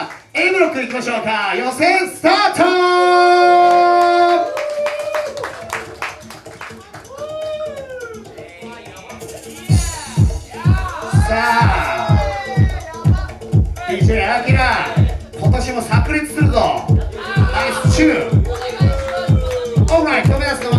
は A ブロックいきましょうか。予選スタート。さあ DJ アキラ今年も炸裂するぞ。ナイスチュー。オーライ飛び出す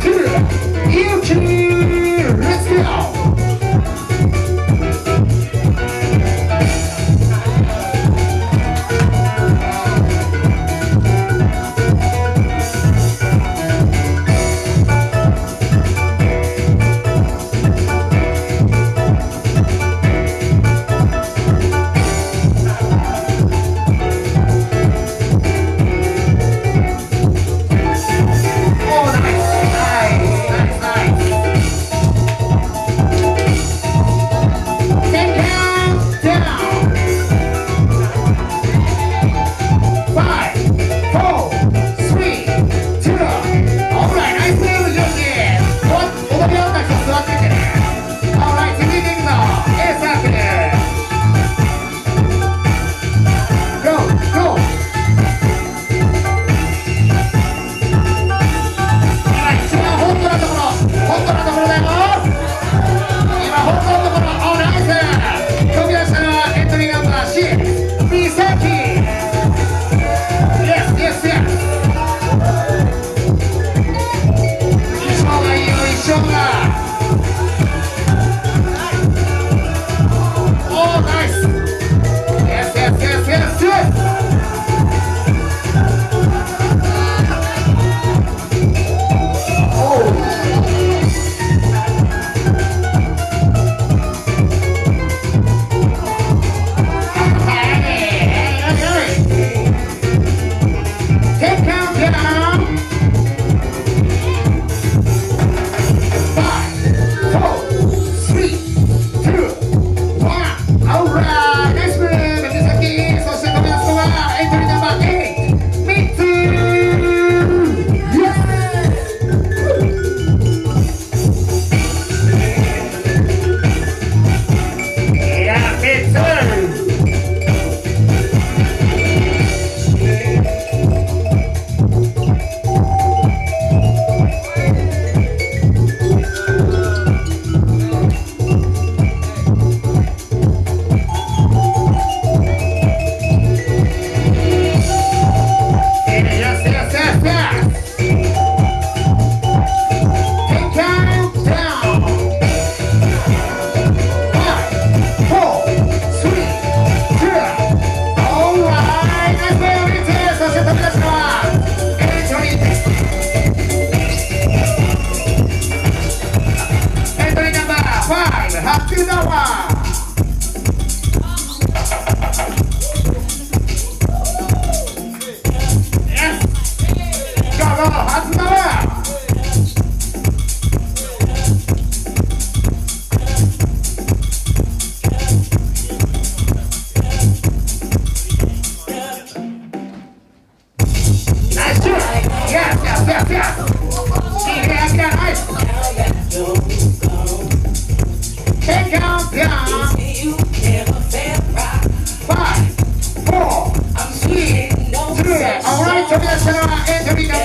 two, you two. হাত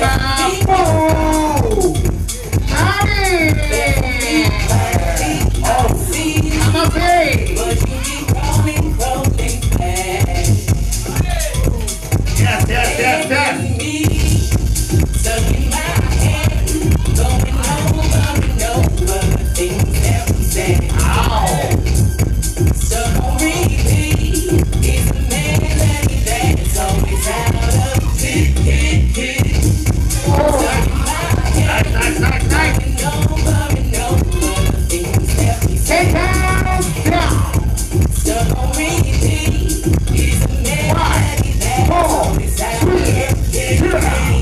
time.